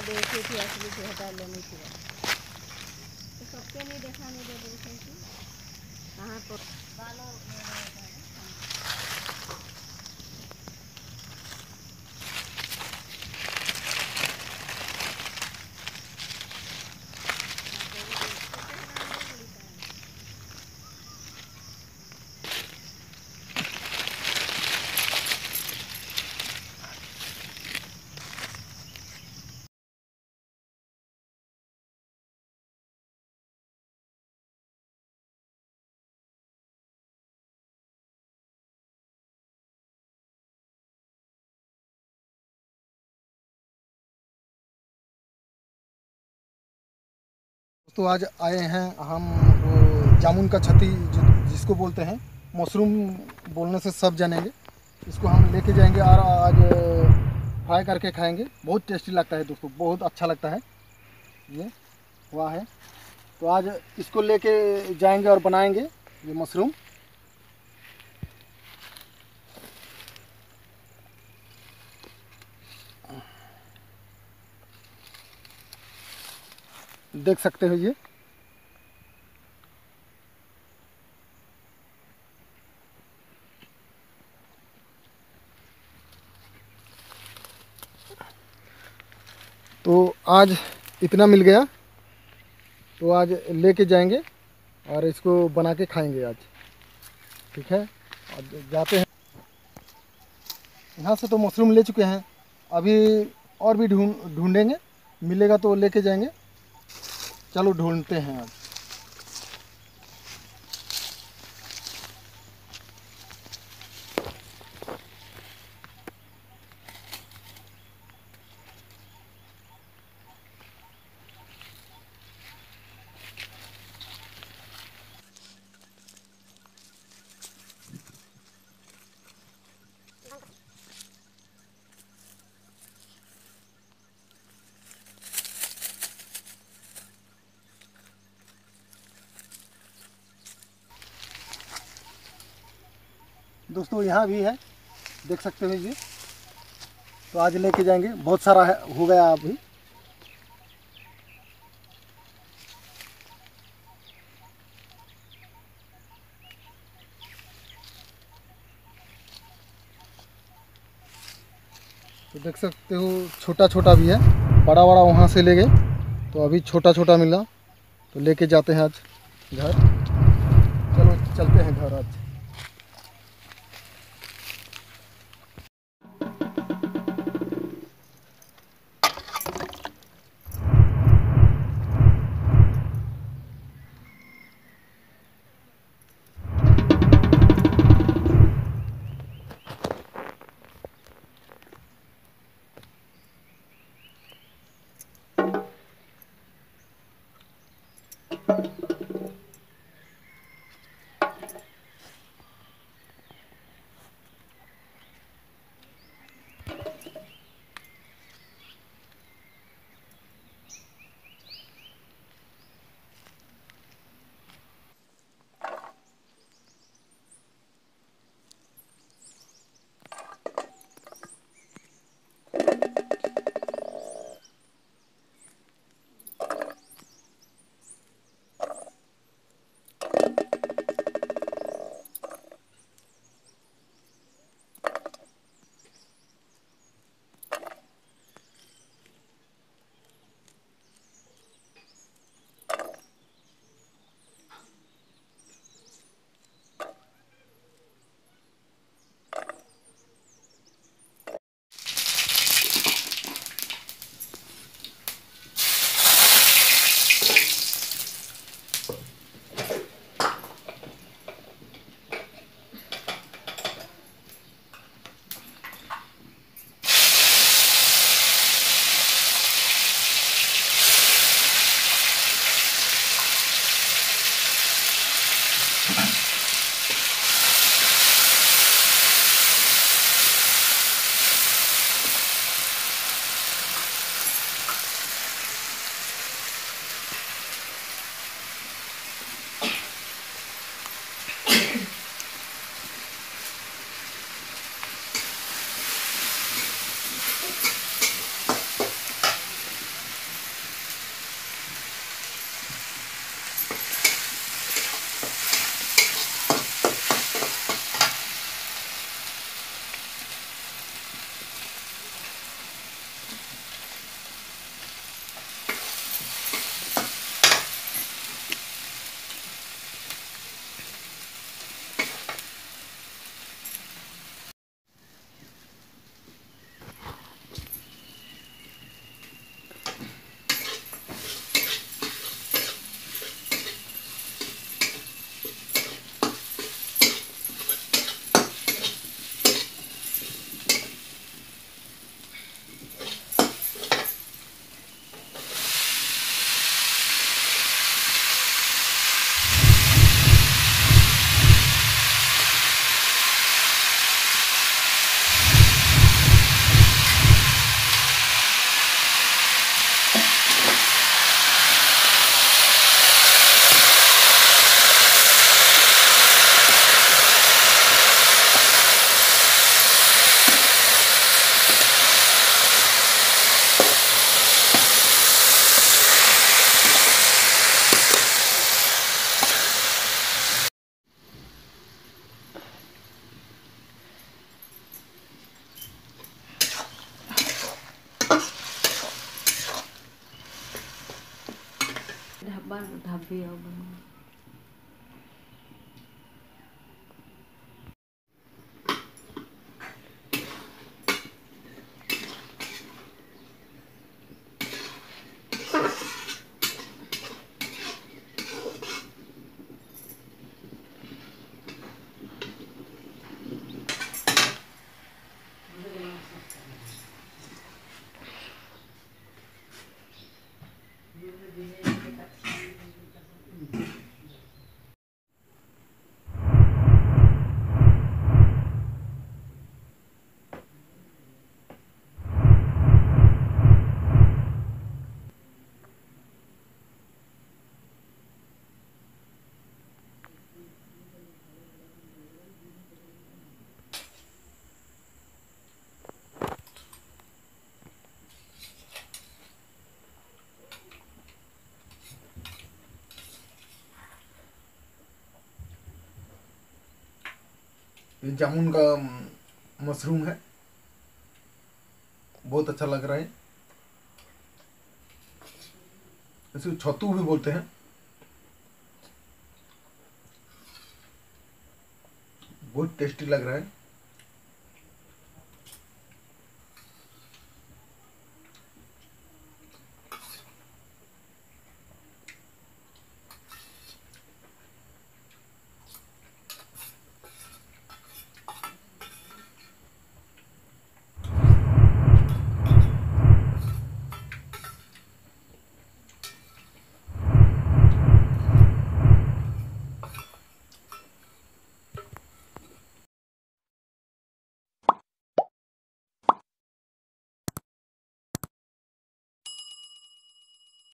हाँ देखे थी असली से हटा लेनी थी तो सबके नहीं दिखाने दे रहे थे कहाँ पर तो आज आए हैं हम जामुन का छती जिसको बोलते हैं, मशरूम बोलने से सब जानेंगे। इसको हम लेके जाएँगे और आज फ्राई करके खाएँगे। बहुत टेस्टी लगता है दोस्तों, बहुत अच्छा लगता है। ये हुआ है। तो आज इसको लेके जाएँगे और बनाएँगे ये मशरूम। देख सकते हो ये। तो आज इतना मिल गया। तो आज लेके जाएँगे और इसको बना के खाएँगे आज। ठीक है? अब जाते हैं। यहाँ से तो मशरूम ले चुके हैं। अभी और भी ढूंढ ढूंढेंगे। मिलेगा तो लेके जाएँगे। चलो ढूंढते हैं आज। दोस्तों, यहाँ भी है। देख सकते हो ये तो आज लेके जाएँगे। बहुत सारा है, हो गया अभी। तो देख सकते हो छोटा छोटा भी है। बड़ा बड़ा वहाँ से ले गए। तो अभी छोटा छोटा मिला। तो लेके जाते हैं आज घर। बन ढाबे आओ बन ये जामुन का मशरूम है। बहुत अच्छा लग रहा है। इसको छतू भी बोलते हैं। बहुत टेस्टी लग रहा है।